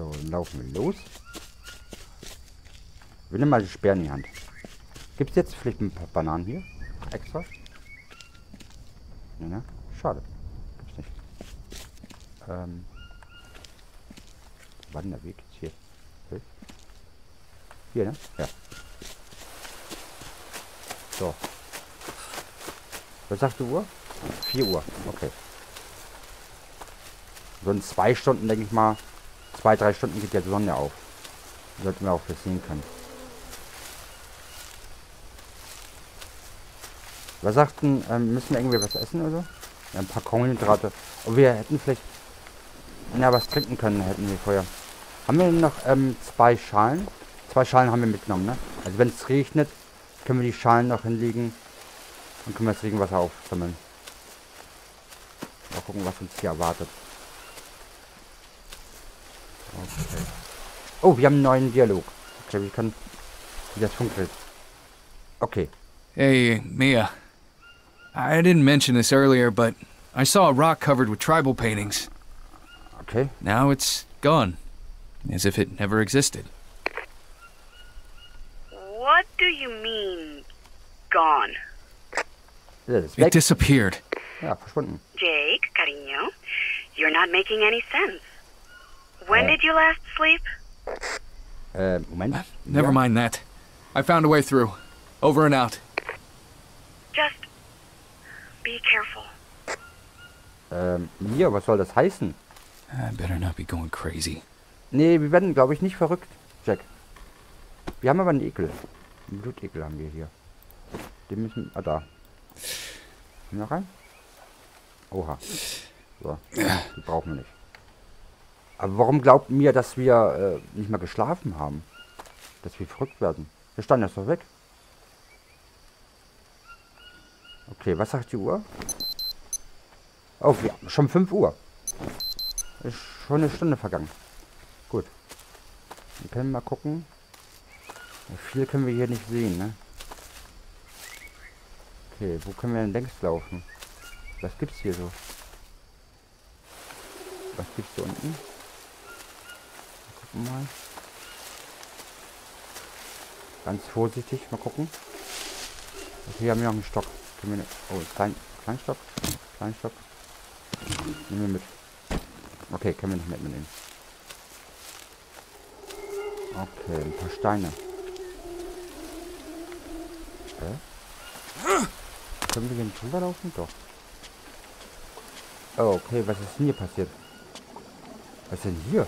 So, laufen wir los. Wir nehmen mal die Sperren in die Hand. Gibt es jetzt vielleicht ein paar Bananen hier? Extra? Nee, ne? Schade. Gibt's nicht. Ähm. Wanderweg jetzt hier. Hier, ne? Ja. So. Was sagst du Uhr? 4 Uhr. Okay. So in zwei Stunden, denke ich mal, zwei, drei Stunden geht ja die Sonne auf. Sollten wir auch das sehen können. Was sagten, ähm, müssen wir irgendwie was essen oder so? Ja, ein paar Kohlenhydrate. Und wir hätten vielleicht, ja, was trinken können, hätten wir vorher. Haben wir noch ähm, zwei Schalen? Zwei Schalen haben wir mitgenommen, ne? Also wenn es regnet, können wir die Schalen noch hinlegen und können wir das Regenwasser aufsammeln. Mal gucken, was uns hier erwartet. Okay. Oh, wir haben einen neuen Dialog. Okay, wir können, wie das funktioniert. Okay. Hey, Mia. I didn't mention this earlier, but I saw a rock covered with tribal paintings. Okay. Now it's gone. As if it never existed. What do you mean, gone? It disappeared. Ja, verschwunden. Jake, cariño, you're not making any sense. When did you last sleep? Äh, Moment. Never Ja. mind that. I found a way through. Over and out. Just be careful. Ähm, hier, was soll das heißen? I better not be going crazy. Nee, wir werden, glaube ich, nicht verrückt, Jack. Wir haben aber einen Ekel. Einen Blutekel haben wir hier. Den müssen... Ah, da. Wir rein? Oha. So, die brauchen wir nicht. Aber warum glaubt mir, dass wir äh, nicht mehr geschlafen haben? Dass wir verrückt werden? Wir standen jetzt doch weg. Okay, was sagt die Uhr? Oh, wir, schon 5 Uhr. Ist schon eine Stunde vergangen. Gut. Wir können mal gucken. Ja, Viel können wir hier nicht sehen, ne? Okay, wo können wir denn längs laufen? Was gibt's hier so? Was gibt's hier unten? Gucken mal. Ganz vorsichtig, mal gucken. Okay, hier haben wir noch einen Stock. Können wir oh, klein, Kleinstock? Kleinstock. Nehmen wir mit. Okay, können wir nicht mitnehmen. Okay, ein paar Steine. Hä? Können wir nicht drüber laufen? Doch. Oh, okay, was ist denn hier passiert? Was ist denn hier?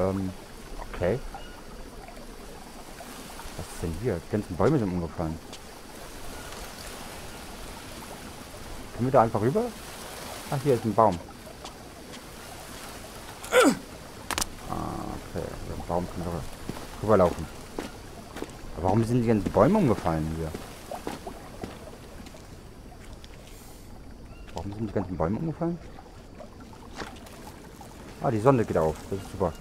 Ähm, okay. Was ist denn hier? Die ganzen Bäume sind umgefallen. Können wir da einfach rüber? Ach, hier ist ein Baum. Ah, okay. Der Baum kann rüber, rüberlaufen. Warum sind die ganzen Bäume umgefallen hier? Warum sind die ganzen Bäume umgefallen? Ah, die Sonne geht auf. Das ist super.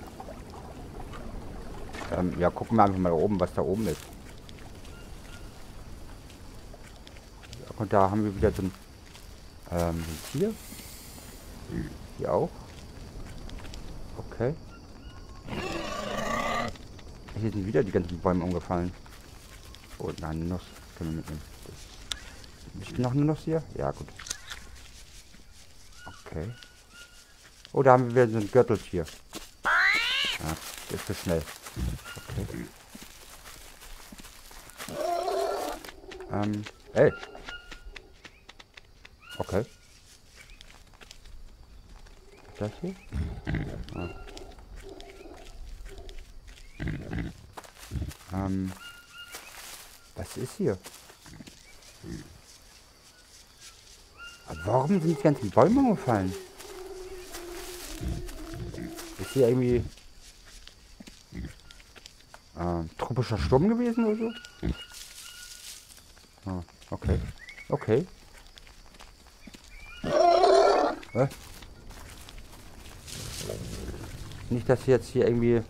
Ähm, ja, gucken wir einfach mal oben, was da oben ist. Und da haben wir wieder so ein, ähm, Tier. Hier auch. Okay. Hier sind wieder die ganzen Bäume umgefallen. Oh, nein, Nuss. Können wir mitnehmen. Ist noch eine Nuss hier? Ja, gut. Okay. Oh, da haben wir wieder so ein Gürteltier. Ja, das ist zu schnell. Okay. Ähm, ey. Okay. Das hier? Ah. Ähm, was ist hier? Warum sind die ganzen Bäume umgefallen? Ist hier irgendwie äh, tropischer Sturm gewesen oder so? Ah, okay. Okay. Was? Nicht, dass jetzt hier irgendwie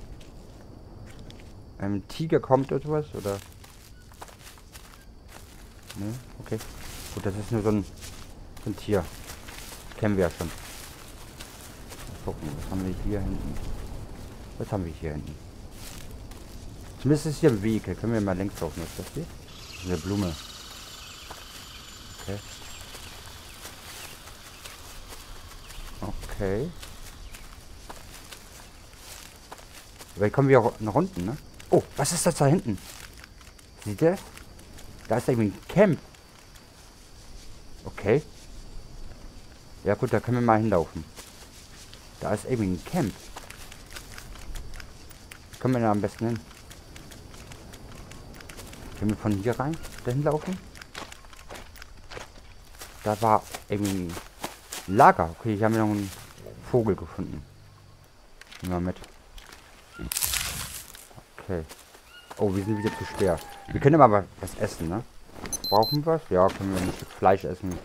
ein Tiger kommt oder sowas, oder? Ne, okay. Gut, das ist nur so ein, so ein Tier. Kennen wir ja schon. gucken. Was haben wir hier hinten? Was haben wir hier hinten? Zumindest ist hier ein Weg. Können wir mal längs laufen. Ist das hier? Eine Blume. Okay. Okay. Vielleicht kommen wir auch nach unten, ne? Oh, was ist das da hinten? Sieht ihr? Da ist irgendwie ein Camp. Okay. Ja gut, da können wir mal hinlaufen. Da ist irgendwie ein Camp. Kommen wir da am besten hin? Können wir von hier rein dahin laufen? Da war irgendwie ein Lager. Okay, haben wir noch einen Vogel gefunden. Nehmen wir mit. Okay. Oh, wir sind wieder zu schwer. Wir können aber was essen, ne? Brauchen wir was? Ja, können wir ein Stück Fleisch essen.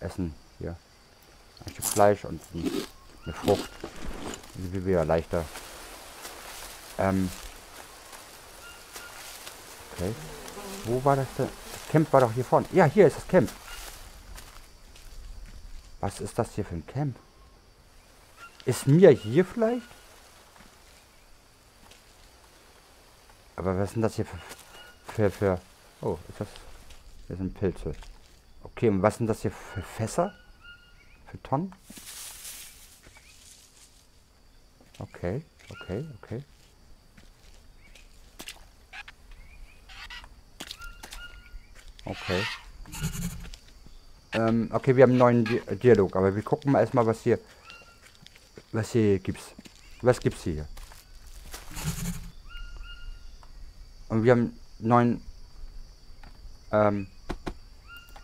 Essen. Hier. Ein Stück Fleisch und eine Frucht. Sind wir wieder leichter. Ähm. Okay. Wo war das denn? Das Camp war doch hier vorne. Ja, hier ist das Camp. Was ist das hier für ein Camp? Ist mir hier vielleicht? Aber was sind das hier für, für, für... Oh, ist das... Das sind Pilze. Okay, und was sind das hier für Fässer? Für Tonnen? Okay, okay, okay. Okay. Ähm, okay, wir haben einen neuen Di Dialog, aber wir gucken mal erstmal, was hier... Was hier gibt's. Was gibt's hier? Und wir haben einen neuen ähm,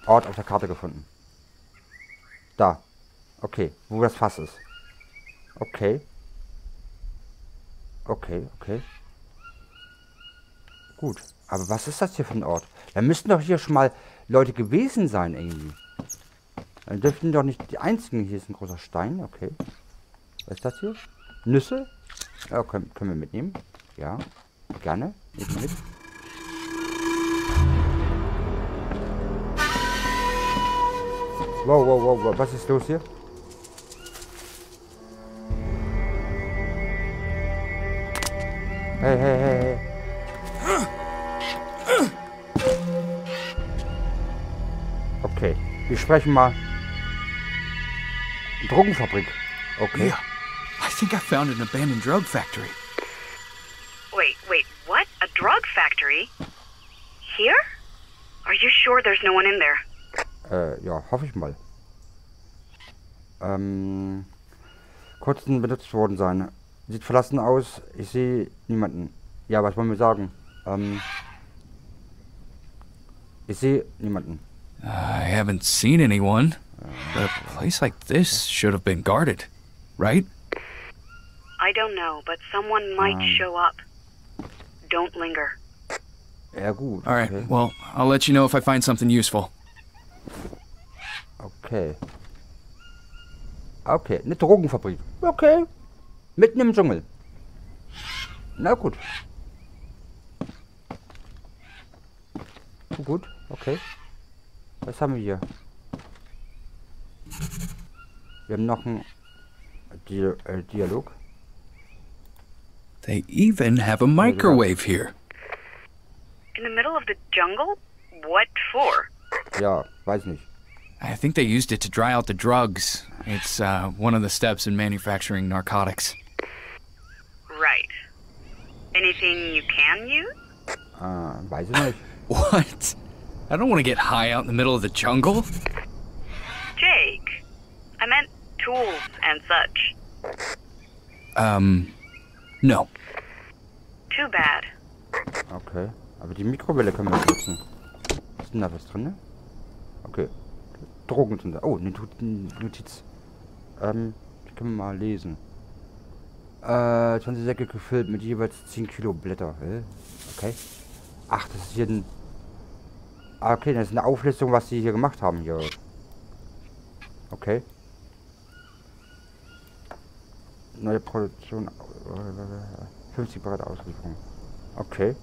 Ort auf der Karte gefunden. Da. Okay, wo das Fass ist. Okay. Okay, okay. Gut. Aber was ist das hier für ein Ort? Da müssten doch hier schon mal Leute gewesen sein irgendwie. Dann dürften doch nicht die einzigen. Hier ist ein großer Stein. Okay. Was ist das hier? Nüsse? Ja, können, können wir mitnehmen. Ja. Gerne. Nehmen mit. Wow, wow, wow, wow. Was ist los hier? Hey, hey, hey, hey. Wir sprechen mal. Drogenfabrik. Okay. Yeah. I think I found an abandoned drug factory. Wait, wait, what? A drug factory? Here? Are you sure there's no one in there? Äh, ja, hoffe ich mal. Ähm, kurzen benutzt worden sein. Sieht verlassen aus. Ich sehe niemanden. Ja, was wollen wir sagen? Ähm, ich sehe niemanden. I haven't seen anyone, but a place like this should have been guarded, right? I don't know, but someone might Um. show up. Don't linger. Ja, gut. All right, well, I'll let you know if I find something useful. okay. Okay, eine Drogenfabrik. Okay. Mitten im Dschungel. Na gut. Gut, okay. Was haben wir hier? Wir haben noch einen Di äh, Dialog. They even have a microwave here. In the middle of the jungle? What for? Ja, weiß nicht. I think they used it to dry out the drugs. It's uh, one of the steps in manufacturing narcotics. Right. Anything you can use? Ah, weiß ich nicht. What? I don't want to get high out in the middle of the jungle. Jake. I meant tools and such. Um, no. Too bad. Okay. Aber die Mikrowelle können wir nutzen. Ist denn da was drin? ne? Okay. Drogen sind da. Oh, eine Not- Notiz. Ähm, die können wir mal lesen. Äh, 20 Säcke gefüllt mit jeweils 10 Kilo Blätter. Okay. Ach, das ist hier ein... Ah, okay, das ist eine Auflistung, was sie hier gemacht haben hier. Okay. Neue Produktion. äh, 50 bereits Auslieferung. Okay.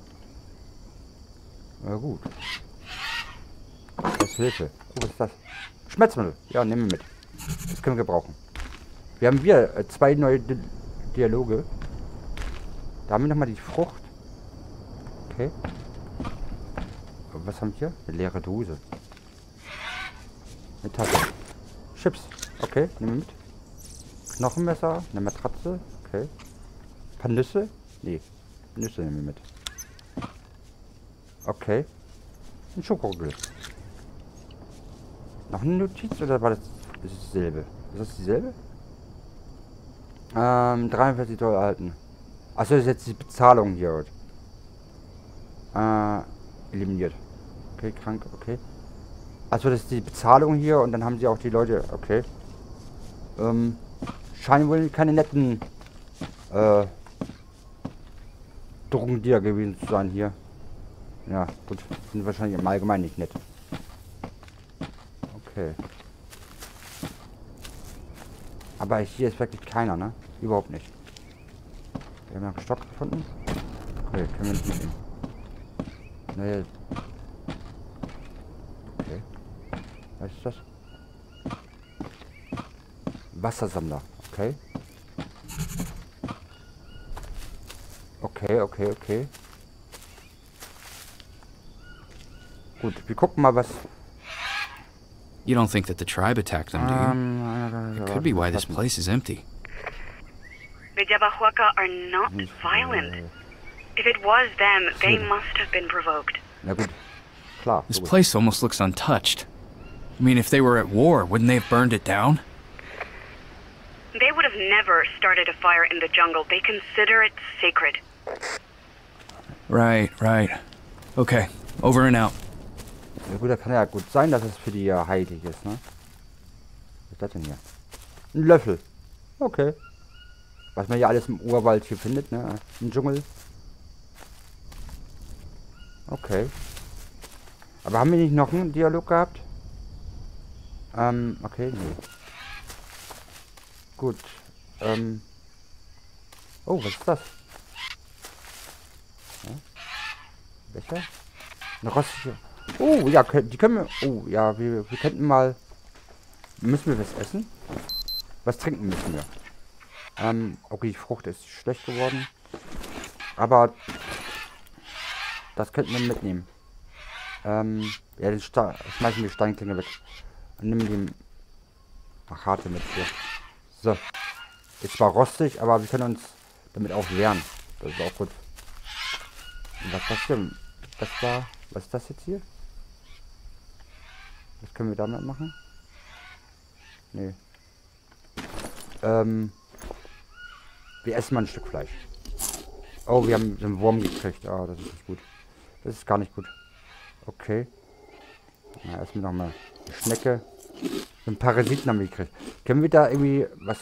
Na gut. Das ist Hilfe. Oh, was ist das? Schmerzmittel. Ja, nehmen wir mit. Das können wir gebrauchen. Wir haben wieder äh, zwei neue Di Dialoge. Da haben wir nochmal die Frucht. Okay. Was haben wir hier? Eine leere Dose. Eine Tasse. Chips. Okay, nehmen wir mit. Knochenmesser, eine Matratze. Okay. Ein paar Nüsse. Nee, Nüsse nehmen wir mit. Okay. Ein Schokoriegel. Noch eine Notiz oder war das, das ist dasselbe? Ist das dieselbe? Ähm, 43 Dollar erhalten. Achso, ist jetzt die Bezahlung hier. Äh, eliminiert. Okay, krank, okay. Achso, das ist die Bezahlung hier und dann haben sie auch die Leute, okay. Ähm, scheinen wohl keine netten, äh, Drogendealer gewesen zu sein hier. Ja, gut. Sind wahrscheinlich im Allgemeinen nicht nett. Okay. Aber hier ist wirklich keiner, ne? Überhaupt nicht. Wir haben noch einen Stock gefunden. Okay, können wir nicht mitnehmen. Nee. Was ist das? Wassersammler. Okay. Okay, okay, okay. Gut, wir gucken mal, was... You don't think that the tribe attacked them, do you? It Could be why this place is empty. The Yabahuaca are not violent. If it was them, they must have been provoked. Na gut. Klar. This logisch. place almost looks untouched. I mean, if they were at war, wouldn't they have burned it down? They would have never started a fire in the jungle. They consider it sacred. Right, right. Okay, over and out. Ja gut, da kann ja gut sein, dass es für die ja heilig ist, ne? Was ist das denn hier? Ein Löffel. Okay. Was man ja alles im Urwald hier findet, ne? Im Dschungel. Okay. Aber haben wir nicht noch einen Dialog gehabt? Ähm, okay, nee. Gut. Ähm. Oh, was ist das? Ja? Becher? Eine rostige. Oh, ja, die können wir. Oh, ja, wir, wir könnten mal. Müssen wir was essen? Was trinken müssen wir? Ähm, okay, die Frucht ist schlecht geworden. Aber das könnten wir mitnehmen. Ähm, ja, den Sta schmeißen wir Steinklinge weg. Und nehmen die Machate mit hier. So. Ist zwar rostig, aber wir können uns damit auch wehren. Das ist auch gut. Und was ist das denn? Das war. Was ist das jetzt hier? Was können wir damit machen? Nee. Ähm. Wir essen mal ein Stück Fleisch. Oh, wir haben einen Wurm gekriegt. Ah, das ist nicht gut. Das ist gar nicht gut. Okay. Na, noch mal eine Schnecke. Einen Parasiten haben wir gekriegt. Können wir da irgendwie was...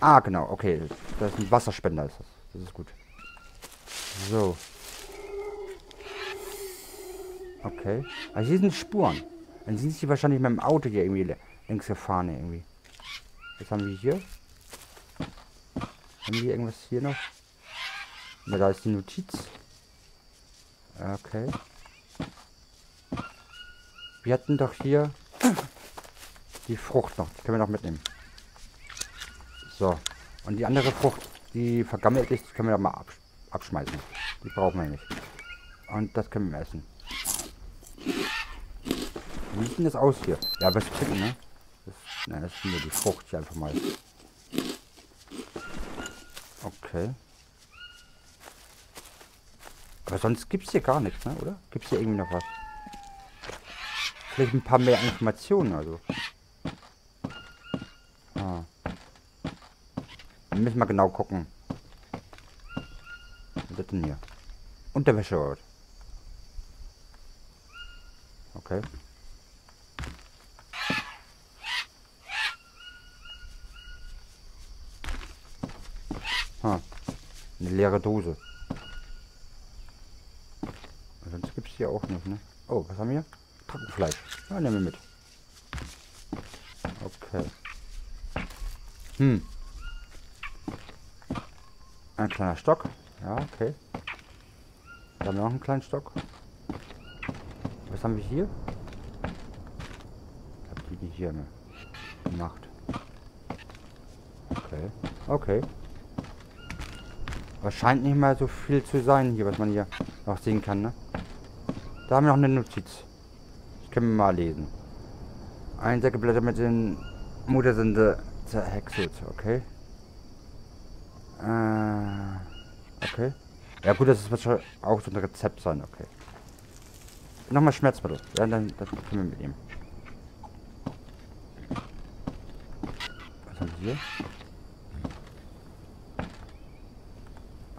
Ah, genau. Okay. Das ist ein Wasserspender. Ist das. das ist gut. So. Okay. Also hier sind Spuren. Dann sind sie wahrscheinlich mit dem Auto hier irgendwie lä- längs gefahren irgendwie. Was haben wir hier? Haben wir irgendwas hier noch? Na, da ist die Notiz. Okay. Wir hatten doch hier die Frucht noch. Die können wir noch mitnehmen. So. Und die andere Frucht, die vergammelt ist, können wir doch mal absch abschmeißen. Die brauchen wir nicht. Und das können wir essen. Wie sieht denn das aus hier? Ja, was trinken, ne? Das, nein, das ist nur die Frucht hier einfach mal. Okay. Aber sonst gibt's hier gar nichts, ne? Oder? Gibt's hier irgendwie noch was? Vielleicht ein paar mehr Informationen, also. Ah. Wir müssen mal genau gucken. Was ist das denn hier? Unterwäscheort. Okay. Eine leere Dose. Sonst gibt es hier auch nicht, ne? Oh, was haben wir? Trockenfleisch. Ja, nehmen wir mit. Okay. Hm. Ein kleiner Stock. Ja, okay. Da haben wir noch einen kleinen Stock. Was haben wir hier? Ich hab die nicht hier ne? gemacht. Okay. Okay. Aber scheint nicht mal so viel zu sein hier, was man hier noch sehen kann, ne? Da haben wir noch eine Notiz. Können wir mal lesen. Ein Säckeblätter mit den Muttersünde zerhäckselt, okay. Äh, okay. Ja gut, das ist wahrscheinlich auch so ein Rezept sein, okay. Nochmal Schmerzmittel. Ja, dann das können wir mitnehmen. Was haben wir hier?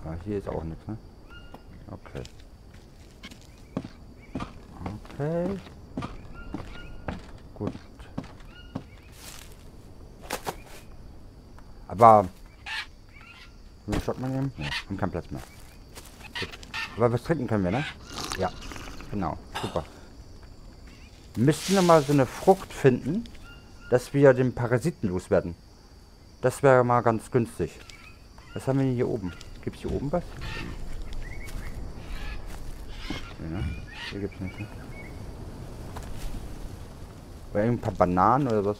Ah, hier ist auch nichts, ne? Okay. Okay. Gut. Aber... Einen Stock mal nehmen? Ja, haben keinen Platz mehr. Gut. Aber was trinken können wir, ne? Ja. Genau. Super. Wir müssten noch mal so eine Frucht finden, dass wir den Parasiten loswerden. Das wäre mal ganz günstig. Was haben wir denn hier oben? Gibt es hier oben was? Nee, ne? Hier gibt es nichts. Ne? Oder ein paar Bananen oder was?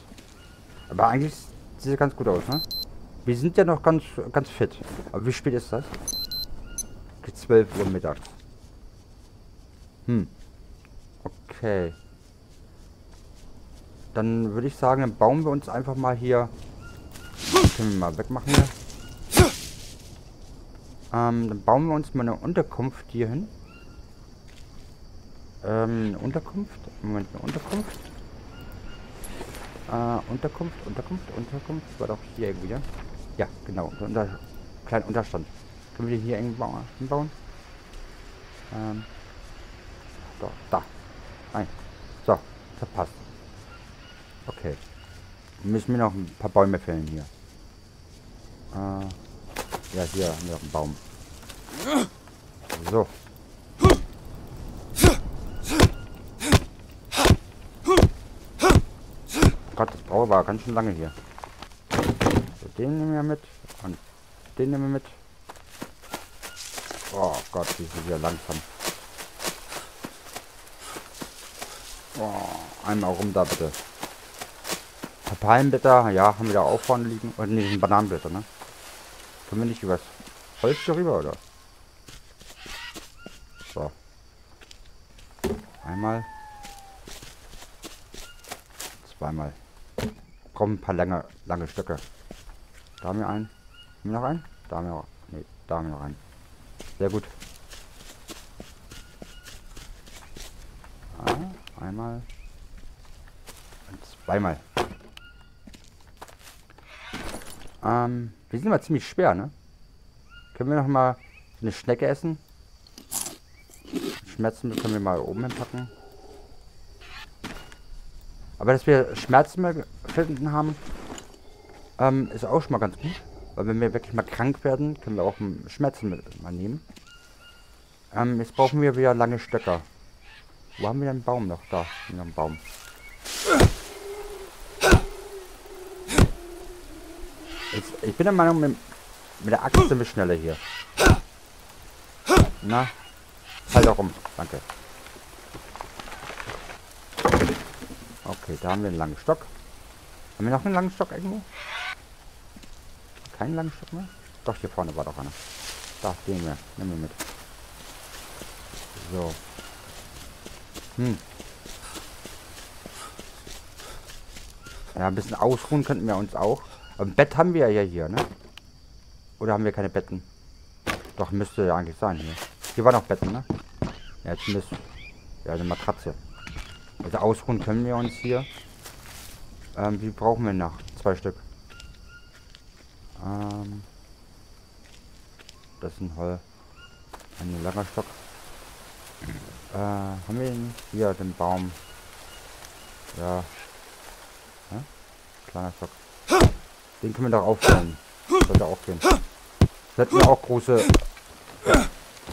Aber eigentlich sieht es ganz gut aus, ne? Wir sind ja noch ganz, ganz fit. Aber wie spät ist das? 12 Uhr mittags. Hm. Okay. Dann würde ich sagen, dann bauen wir uns einfach mal hier. Können wir mal wegmachen hier. Ähm, dann bauen wir uns mal eine Unterkunft hier hin. Ähm, eine Unterkunft. Moment, eine Unterkunft. Äh, Unterkunft, Unterkunft, Unterkunft. War doch hier irgendwie, ja? Ja, genau. Unter, kleinen Unterstand. Können wir hier irgendwo hinbauen? Ähm. So, da. Ein. So, verpasst. Okay. Müssen wir noch ein paar Bäume fällen hier. Äh, ja, hier haben wir noch einen Baum. So. Gott, das brauche war ganz schön lange hier. So, den nehmen wir mit. Und den nehmen wir mit. Oh Gott, die sind wieder langsam. Oh, einmal rum da bitte. Papayenblätter, ja, haben wir da auch vorne liegen. Oder nee, sind Bananenblätter, ne? Können wir nicht übers Holz darüber, oder? So. Einmal. Zweimal. Kommen ein paar lange, lange Stöcke. Da haben wir einen. Haben wir noch einen? Da haben wir noch. Nee, da haben wir noch einen. Sehr gut. Ah, einmal. Und zweimal. Ähm, wir sind aber ziemlich schwer, ne? Können wir noch mal eine Schnecke essen? Schmerzen können wir mal oben hinpacken. Aber dass wir Schmerzen finden haben, ähm, ist auch schon mal ganz gut. Weil wenn wir wirklich mal krank werden, können wir auch Schmerzen mit mal nehmen. Ähm, jetzt brauchen wir wieder lange Stöcker. Wo haben wir denn einen Baum noch? Da, noch einen Baum. Jetzt, ich bin der Meinung, mit, mit der Axt sind wir schneller hier. Na, halt auch um. Danke. Okay, da haben wir einen langen Stock. Haben wir noch einen langen Stock irgendwo? Keinen langen Stock mehr? Doch, hier vorne war doch einer. Da, den wir. Nehmen wir mit. So. Hm. Ja, ein bisschen ausruhen könnten wir uns auch. Ein Bett haben wir ja hier, ne? Oder haben wir keine Betten? Doch, müsste ja eigentlich sein hier. Hier war noch Betten, ne? Ja, zumindest. Ja, eine Matratze. Also ausruhen können wir uns hier. Ähm, wie brauchen wir noch? Zwei Stück. Ähm, das ist ein Hol. Ein langer Stock. Äh, haben wir ihn? Hier, den Baum. Ja. ja? Kleiner Stock. Den können wir doch aufstellen. Sollte auch gehen. Das wir auch große...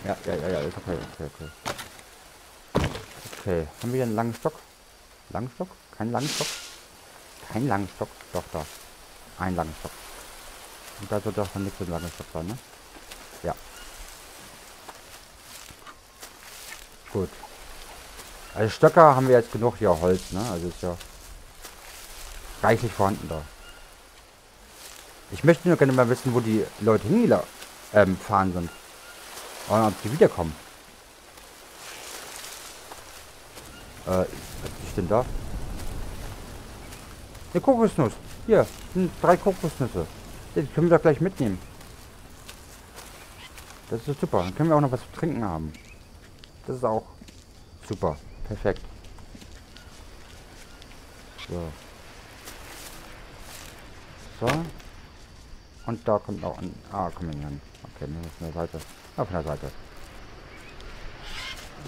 Ja, ja, ja, ja, okay, okay, okay. Okay, haben wir hier einen langen Stock? Langen Stock? Kein langen Stock? Kein langen Stock? Doch, da. Ein langen Stock. Und da sollte auch dann nichts so lange Stock sein, ne? Ja. Gut. Also Stöcker haben wir jetzt genug hier Holz, ne? Also ist ja reichlich vorhanden da. Ich möchte nur gerne mal wissen, wo die Leute hingefahren ähm, sind. Und ob die wiederkommen. Äh, was ist denn da? Eine Kokosnuss. Hier, sind drei Kokosnüsse. Die können wir doch gleich mitnehmen. Das ist super. Dann können wir auch noch was zu trinken haben. Das ist auch super. Perfekt. So. So. Und da kommt auch ein... Ah, komm wir hin. Okay, nur von der Seite. Ah, von der Seite.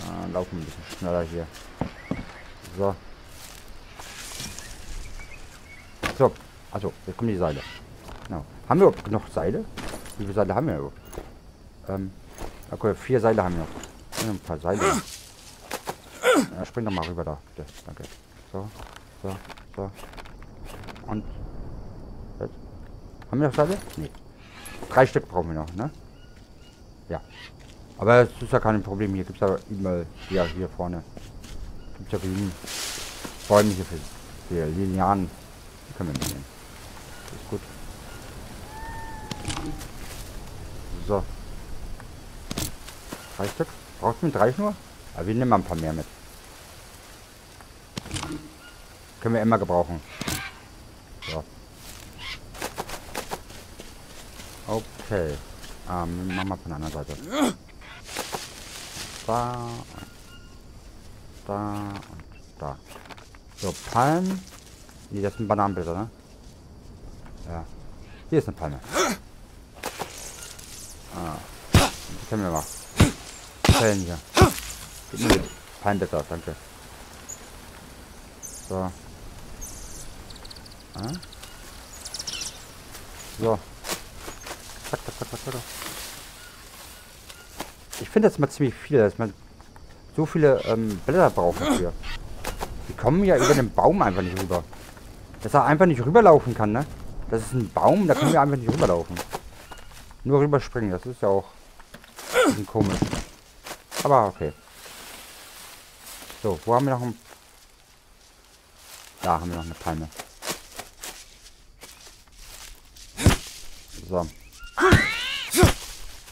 Ah, laufen ein bisschen schneller hier. So. So. Also, jetzt kommen die Seile. Genau. Haben wir überhaupt noch Seile? Wie viele Seile haben wir überhaupt? Ähm, okay, vier Seile haben wir noch. Ein paar Seile. Ja, spring doch mal rüber da. Bitte. Danke. So, so, so. Und. Jetzt. Haben wir noch Seile? Nee. Drei Stück brauchen wir noch, ne? Ja. Aber es ist ja kein Problem. Hier gibt es ja immer. Ja, hier vorne. Gibt ja genügend Bäume hier für, für Lilianen. Die können wir mitnehmen. Ist gut. So. Drei Stück? Brauchst du drei nur? Aber wir nehmen mal ein paar mehr mit. Können wir immer gebrauchen. So. Okay. Ähm, machen wir von der anderen Seite. Da. Da und da. So, Palmen. Nee, das sind Bananenblätter, ne? Ja. Hier ist eine Palme. Ah. Die können wir machen. Fällen hier. Gib mir die Palmblätter, danke. So. Ah. So. Zack, zack, zack, zack, zack. Ich finde das mal ziemlich viel, dass man so viele ähm, Blätter braucht dafür. Die kommen ja über den Baum einfach nicht rüber. Dass er einfach nicht rüberlaufen kann, ne? Das ist ein Baum, da können wir einfach nicht rüberlaufen. Nur rüberspringen, das ist ja auch ein bisschen komisch. Aber okay. So, wo haben wir noch ein... Da haben wir noch eine Palme. So.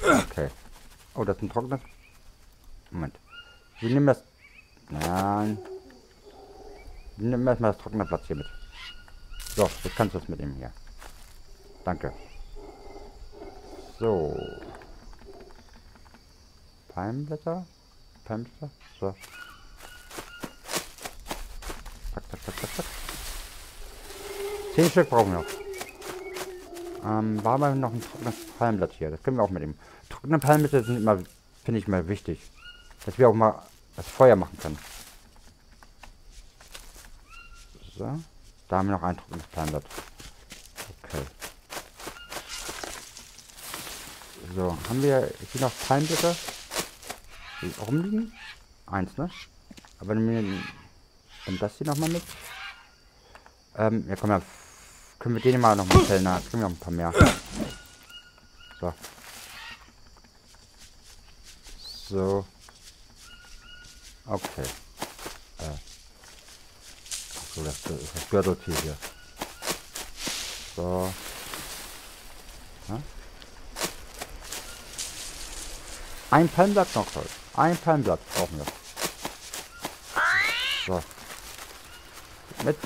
Okay. Oh, das ist ein trockenes... Moment. Wir nehmen das... Nein. Wir nehmen erstmal das trockene Platz hier mit. So, jetzt kannst du es mitnehmen hier. Danke. So. Palmblätter? Palmblätter? So. Zack, zack, zack, zack, zack. Zehn Stück brauchen wir noch. Ähm, war mal noch ein trockenes Palmblatt hier. Das können wir auch mitnehmen. Trockene Palmblätter sind immer, finde ich mal wichtig. Dass wir auch mal das Feuer machen können. So. Da haben wir noch ein trockenes Palmblatt. Okay. So, haben wir hier noch Palmblätter? Die rumliegen? Eins, ne? Aber nehmen wir das hier nochmal mit. Ähm, ja komm ja. Können wir den mal noch mal fällen? Da kriegen wir noch ein paar mehr. So. So. Okay. Äh. So, das, das Gürteltier hier. So. Ja? Ein Palmblatt noch Holz. Ein Palmblatt brauchen wir. So. Mit.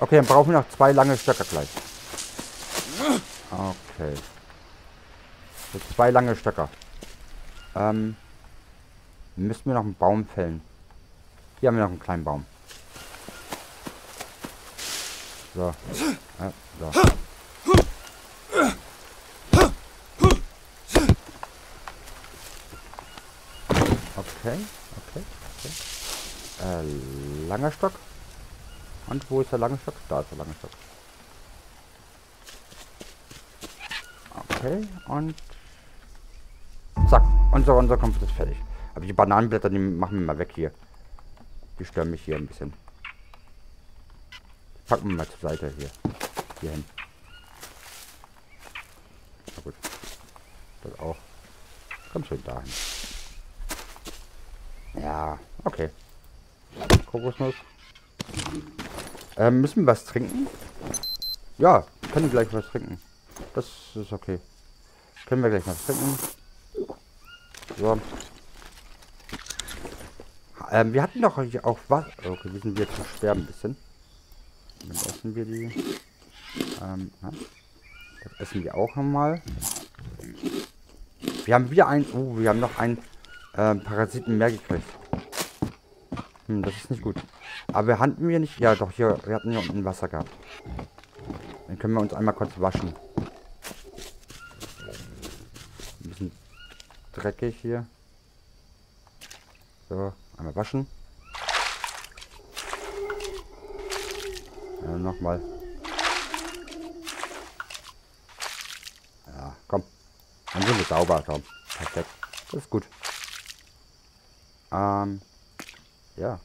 Okay, dann brauchen wir noch zwei lange Stöcker gleich. Okay. So, zwei lange Stöcker. Ähm. Müssen wir noch einen Baum fällen. Hier haben wir noch einen kleinen Baum. So. Ja, so. Okay, okay, okay. Äh, langer Stock. Und wo ist der lange Stock? Da ist der lange Stock. Okay, und zack, unser, unser Kampf ist fertig. Aber die Bananenblätter, die machen wir mal weg hier. Die stören mich hier ein bisschen. Packen wir mal zur Seite hier. Hier hin. Na gut. Das auch. Komm schön dahin. Ja, okay. Kokosnuss. Ähm, müssen wir was trinken? Ja, können gleich was trinken. das ist okay. Können wir gleich noch trinken. So. Ähm, wir hatten doch auch was. Okay, wir sind jetzt zu schwer ein bisschen. Dann essen wir die. Ähm, ja. Das essen wir auch nochmal. Wir haben wieder ein. Oh, wir haben noch einen ähm, Parasiten mehr gekriegt. Hm, das ist nicht gut. Aber hatten wir nicht. Ja, doch, hier. Wir hatten hier unten Wasser gehabt. Dann können wir uns einmal kurz waschen. Ein bisschen dreckig hier. So, einmal waschen. Ja, nochmal. Ja, komm. Dann sind wir sauber, Tom. Perfekt. Das ist gut. Ähm, ja.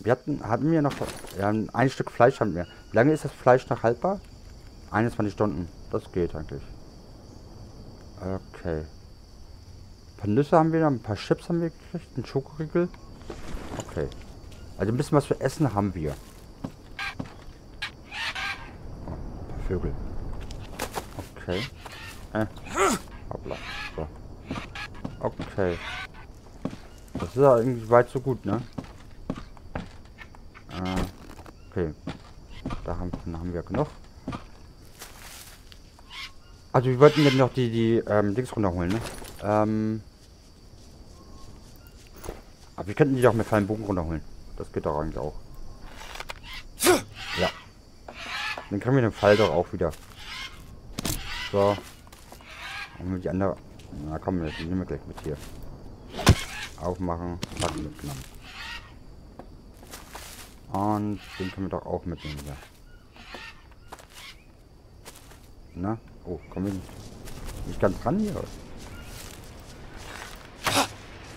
Wir hatten, hatten wir noch, ja, ein Stück Fleisch haben wir. Wie lange ist das Fleisch noch haltbar? 21 Stunden. Das geht eigentlich. Okay. Paar Nüsse haben wir noch, ein paar Chips haben wir gekriegt, ein Schokoriegel. Okay. Also ein bisschen was für Essen haben wir. Ein paar Vögel. Okay. Äh. Hoppla. So. Okay. Das ist ja irgendwie weit so gut, ne? Äh, okay. Da haben, haben wir genug. Also wir wollten jetzt noch die, die ähm, Dings runterholen, ne? Ähm. Wir könnten die doch mit fallen Bogen runterholen. Das geht doch eigentlich auch. Ja. Dann kriegen wir den Fall doch auch wieder. So. Wir die andere. Na komm, das nehmen wir gleich mit hier. Aufmachen. Packen mitgenommen. Und den können wir doch auch mitnehmen hier. Na? Oh, komm ich nicht ganz ran hier.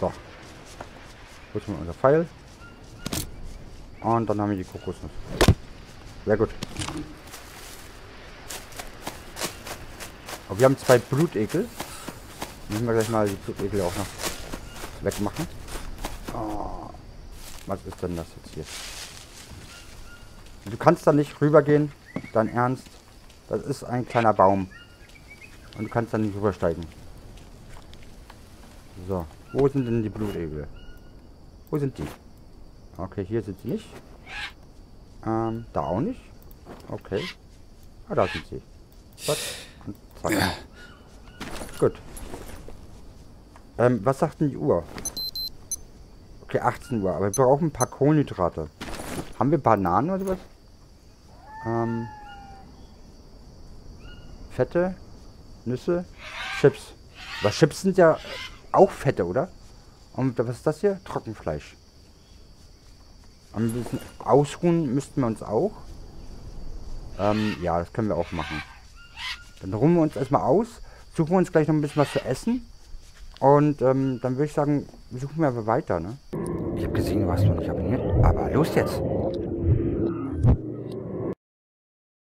So. Kurz mal unser Pfeil. Und dann haben wir die Kokosnuss. Sehr gut. Aber wir haben zwei Blutekel. Müssen wir gleich mal die Blutekel auch noch wegmachen. Oh, was ist denn das jetzt hier? Du kannst da nicht rübergehen. Dein Ernst? Das ist ein kleiner Baum. Und du kannst da nicht rübersteigen. So. Wo sind denn die Blutegel? Wo sind die? Okay, hier sind sie nicht. Ähm, da auch nicht. Okay. Ah, da sind sie. Zack. Und zack. Gut. Ähm, was sagt denn die Uhr? Okay, 18 Uhr. Aber wir brauchen ein paar Kohlenhydrate. Haben wir Bananen oder was? Ähm, Fette, Nüsse, Chips. Aber Chips sind ja auch Fette, oder? Und was ist das hier? Trockenfleisch. Ein bisschen ausruhen müssten wir uns auch. Ähm, ja, das können wir auch machen. Dann ruhen wir uns erstmal aus, suchen uns gleich noch ein bisschen was zu essen. Und ähm, dann würde ich sagen, suchen wir aber weiter, ne? Ich habe gesehen, du hast noch nicht abonniert. Aber los jetzt!